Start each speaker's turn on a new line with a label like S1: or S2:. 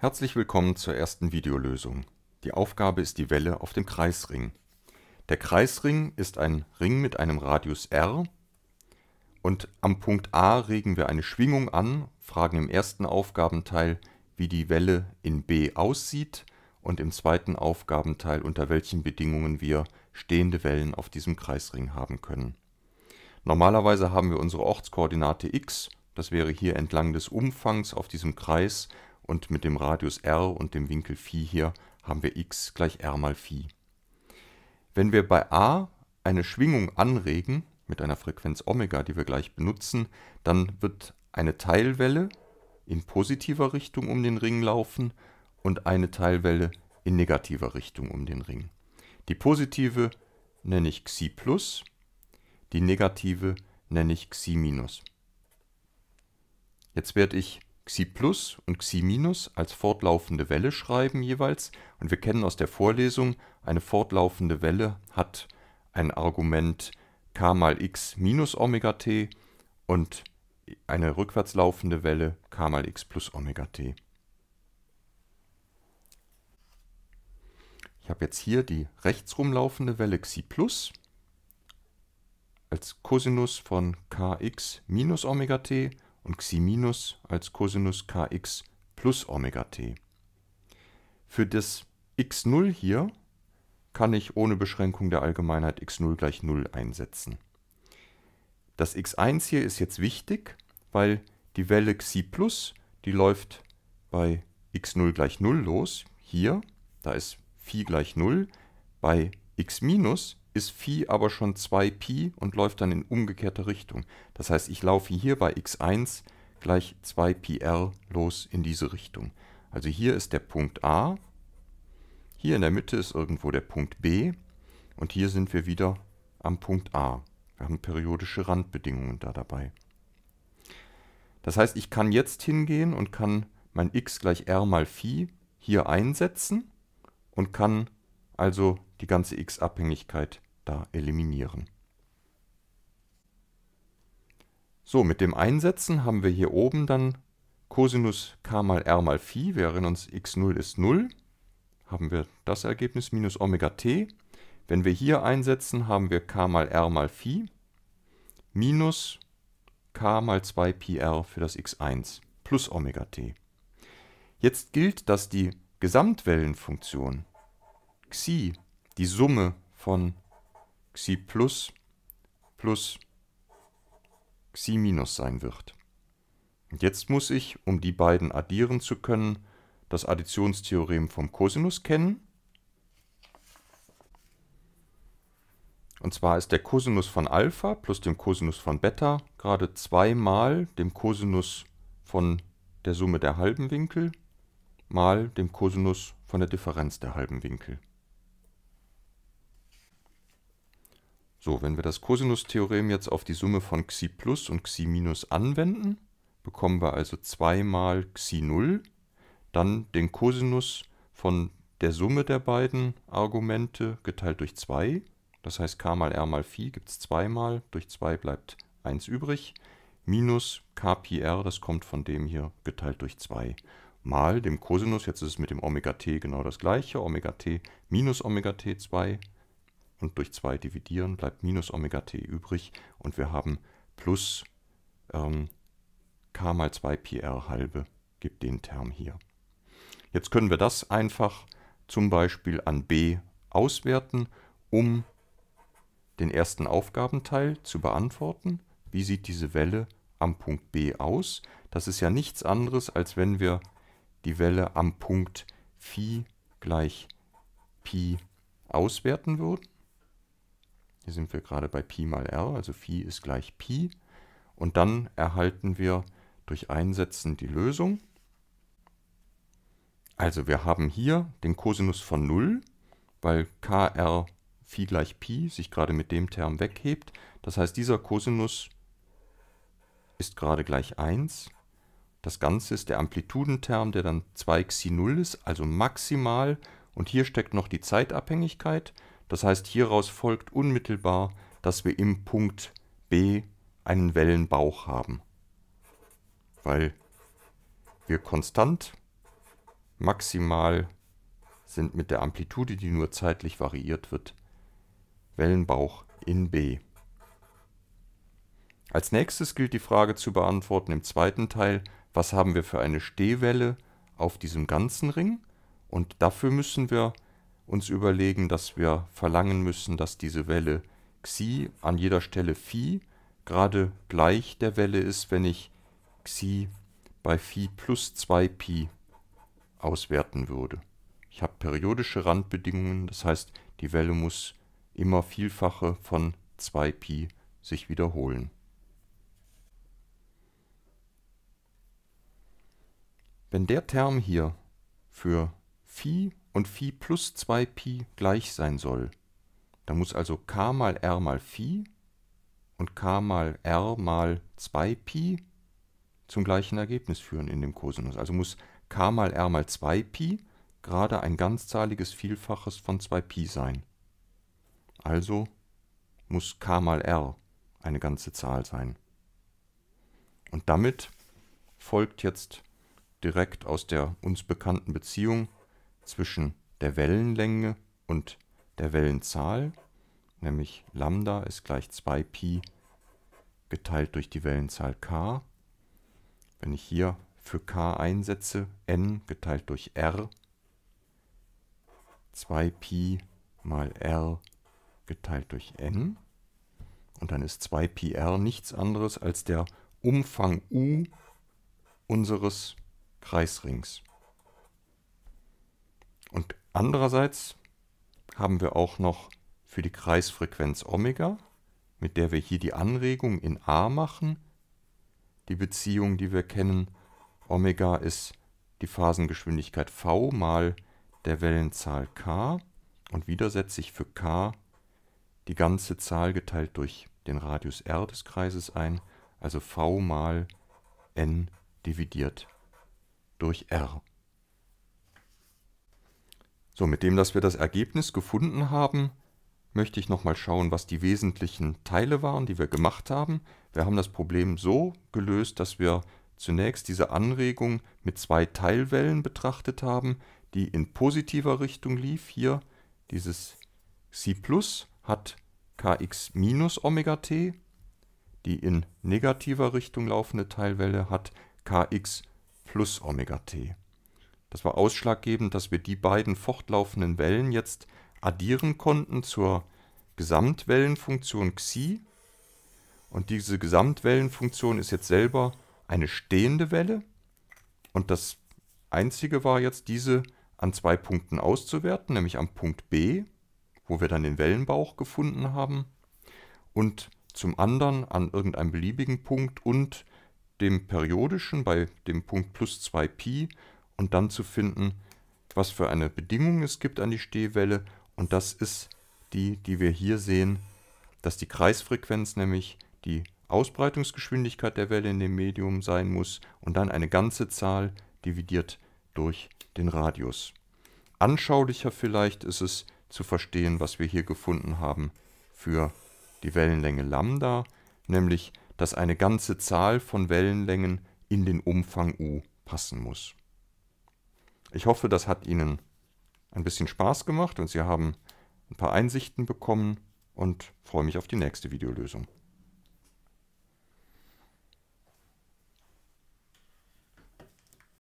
S1: Herzlich willkommen zur ersten Videolösung. Die Aufgabe ist die Welle auf dem Kreisring. Der Kreisring ist ein Ring mit einem Radius r und am Punkt A regen wir eine Schwingung an, fragen im ersten Aufgabenteil, wie die Welle in B aussieht und im zweiten Aufgabenteil, unter welchen Bedingungen wir stehende Wellen auf diesem Kreisring haben können. Normalerweise haben wir unsere Ortskoordinate x, das wäre hier entlang des Umfangs auf diesem Kreis und mit dem Radius r und dem Winkel Φ hier haben wir x gleich r mal Phi. Wenn wir bei a eine Schwingung anregen mit einer Frequenz Omega, die wir gleich benutzen, dann wird eine Teilwelle in positiver Richtung um den Ring laufen und eine Teilwelle in negativer Richtung um den Ring. Die positive nenne ich Xi+, die negative nenne ich Xi-. Jetzt werde ich Xi plus und Xi minus als fortlaufende Welle schreiben jeweils. Und wir kennen aus der Vorlesung, eine fortlaufende Welle hat ein Argument k mal x minus Omega t und eine rückwärts laufende Welle k mal x plus Omega t. Ich habe jetzt hier die rechtsrum laufende Welle Xi plus als Cosinus von kx minus Omega t und Xi minus als Cosinus kx plus Omega t. Für das x0 hier kann ich ohne Beschränkung der Allgemeinheit x0 gleich 0 einsetzen. Das x1 hier ist jetzt wichtig, weil die Welle Xi plus, die läuft bei x0 gleich 0 los, hier, da ist Phi gleich 0. Bei x minus ist Phi aber schon 2Pi und läuft dann in umgekehrter Richtung. Das heißt, ich laufe hier bei x1 gleich 2πr los in diese Richtung. Also hier ist der Punkt A, hier in der Mitte ist irgendwo der Punkt B und hier sind wir wieder am Punkt A. Wir haben periodische Randbedingungen da dabei. Das heißt, ich kann jetzt hingehen und kann mein x gleich r mal Phi hier einsetzen und kann also die ganze x-Abhängigkeit da eliminieren. So, mit dem Einsetzen haben wir hier oben dann Cosinus k mal r mal Phi. Wir erinnern uns, x0 ist 0. Haben wir das Ergebnis minus Omega t. Wenn wir hier einsetzen, haben wir k mal r mal Phi minus k mal 2πr für das x1 plus Omega t. Jetzt gilt, dass die Gesamtwellenfunktion xi die Summe von xi plus plus xi minus sein wird. Und jetzt muss ich, um die beiden addieren zu können, das Additionstheorem vom Cosinus kennen. Und zwar ist der Cosinus von Alpha plus dem Cosinus von Beta gerade zweimal dem Cosinus von der Summe der halben Winkel mal dem Cosinus von der Differenz der halben Winkel. So, wenn wir das Cosinus-Theorem jetzt auf die Summe von Xi plus und Xi minus anwenden, bekommen wir also 2 mal Xi 0, dann den Cosinus von der Summe der beiden Argumente geteilt durch 2. Das heißt k mal r mal Phi gibt es 2 mal, durch 2 bleibt 1 übrig, minus k pi r, das kommt von dem hier, geteilt durch 2, mal dem Cosinus, jetzt ist es mit dem Omega t genau das gleiche, Omega t minus Omega t 2 und durch 2 dividieren, bleibt minus Omega t übrig und wir haben plus ähm, k mal 2 pi r halbe, gibt den Term hier. Jetzt können wir das einfach zum Beispiel an b auswerten, um den ersten Aufgabenteil zu beantworten. Wie sieht diese Welle am Punkt B aus? Das ist ja nichts anderes, als wenn wir die Welle am Punkt Phi gleich Pi auswerten würden. Hier sind wir gerade bei Pi mal r, also Phi ist gleich Pi. Und dann erhalten wir durch Einsetzen die Lösung. Also wir haben hier den Cosinus von 0, weil kr Phi gleich Pi sich gerade mit dem Term weghebt. Das heißt, dieser Cosinus ist gerade gleich 1. Das Ganze ist der Amplitudenterm, der dann 2 Xi 0 ist, also maximal. Und hier steckt noch die Zeitabhängigkeit. Das heißt, hieraus folgt unmittelbar, dass wir im Punkt B einen Wellenbauch haben. Weil wir konstant maximal sind mit der Amplitude, die nur zeitlich variiert wird, Wellenbauch in B. Als nächstes gilt die Frage zu beantworten im zweiten Teil, was haben wir für eine Stehwelle auf diesem ganzen Ring? Und dafür müssen wir uns überlegen, dass wir verlangen müssen, dass diese Welle Xi an jeder Stelle Phi gerade gleich der Welle ist, wenn ich Xi bei Phi plus 2Pi auswerten würde. Ich habe periodische Randbedingungen, das heißt, die Welle muss immer Vielfache von 2Pi sich wiederholen. Wenn der Term hier für Phi und Phi plus 2Pi gleich sein soll, dann muss also k mal r mal Phi und k mal r mal 2Pi zum gleichen Ergebnis führen in dem Kosinus. Also muss k mal r mal 2Pi gerade ein ganzzahliges Vielfaches von 2Pi sein. Also muss k mal r eine ganze Zahl sein. Und damit folgt jetzt direkt aus der uns bekannten Beziehung zwischen der Wellenlänge und der Wellenzahl, nämlich Lambda ist gleich 2Pi geteilt durch die Wellenzahl k. Wenn ich hier für k einsetze, n geteilt durch r, 2Pi mal r geteilt durch n. Und dann ist 2πr nichts anderes als der Umfang u unseres Kreisrings. Andererseits haben wir auch noch für die Kreisfrequenz Omega, mit der wir hier die Anregung in A machen, die Beziehung, die wir kennen, Omega ist die Phasengeschwindigkeit v mal der Wellenzahl k und wieder setze ich für k die ganze Zahl geteilt durch den Radius r des Kreises ein, also v mal n dividiert durch r. So, mit dem, dass wir das Ergebnis gefunden haben, möchte ich nochmal schauen, was die wesentlichen Teile waren, die wir gemacht haben. Wir haben das Problem so gelöst, dass wir zunächst diese Anregung mit zwei Teilwellen betrachtet haben, die in positiver Richtung lief. Hier dieses plus hat kx minus Omega t, die in negativer Richtung laufende Teilwelle hat kx plus Omega t. Das war ausschlaggebend, dass wir die beiden fortlaufenden Wellen jetzt addieren konnten zur Gesamtwellenfunktion xi. Und diese Gesamtwellenfunktion ist jetzt selber eine stehende Welle. Und das Einzige war jetzt, diese an zwei Punkten auszuwerten, nämlich am Punkt B, wo wir dann den Wellenbauch gefunden haben, und zum anderen an irgendeinem beliebigen Punkt und dem periodischen bei dem Punkt plus 2pi und dann zu finden, was für eine Bedingung es gibt an die Stehwelle. Und das ist die, die wir hier sehen, dass die Kreisfrequenz nämlich die Ausbreitungsgeschwindigkeit der Welle in dem Medium sein muss und dann eine ganze Zahl dividiert durch den Radius. Anschaulicher vielleicht ist es zu verstehen, was wir hier gefunden haben für die Wellenlänge Lambda, nämlich dass eine ganze Zahl von Wellenlängen in den Umfang u passen muss. Ich hoffe, das hat Ihnen ein bisschen Spaß gemacht und Sie haben ein paar Einsichten bekommen und freue mich auf die nächste Videolösung.